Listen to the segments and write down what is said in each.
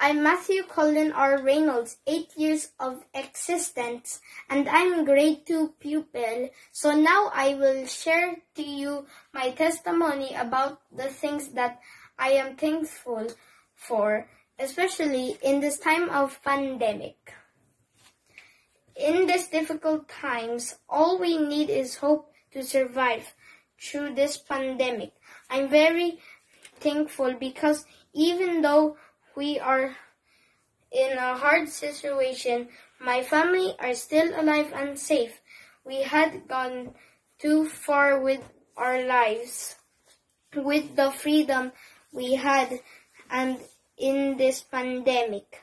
I'm Matthew Colin R. Reynolds, eight years of existence, and I'm grade two pupil. So now I will share to you my testimony about the things that I am thankful for, especially in this time of pandemic. In these difficult times, all we need is hope to survive through this pandemic. I'm very thankful because even though we are in a hard situation, my family are still alive and safe. We had gone too far with our lives, with the freedom we had and in this pandemic.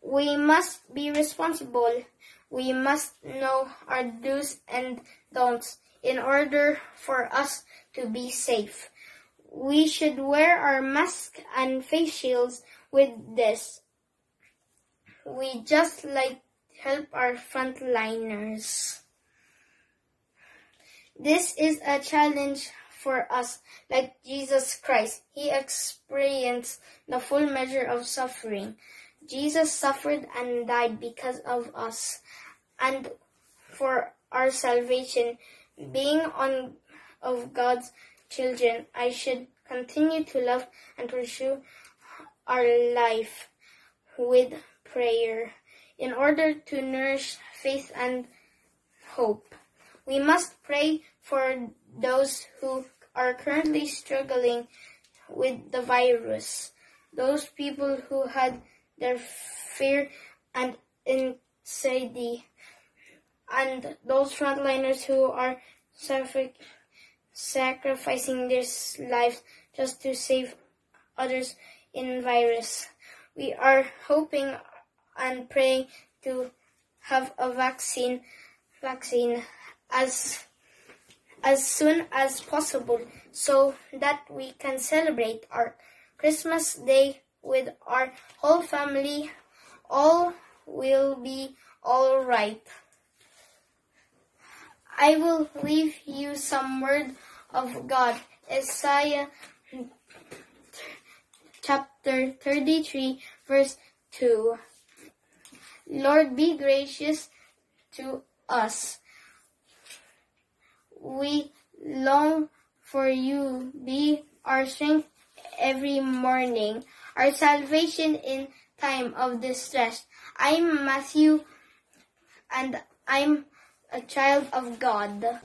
We must be responsible. We must know our do's and don'ts in order for us to be safe. We should wear our masks and face shields with this. We just like help our frontliners. This is a challenge for us, like Jesus Christ. He experienced the full measure of suffering. Jesus suffered and died because of us and for our salvation. Being on of God's children, I should continue to love and pursue our life with prayer in order to nourish faith and hope. We must pray for those who are currently struggling with the virus, those people who had their fear and anxiety, and those frontliners who are sacrificing their lives just to save others in virus. We are hoping and praying to have a vaccine vaccine as as soon as possible so that we can celebrate our Christmas day with our whole family. All will be all right. I will leave you some word of God. Isaiah chapter 33 verse 2. Lord, be gracious to us. We long for you. Be our strength every morning, our salvation in time of distress. I'm Matthew and I'm a child of God.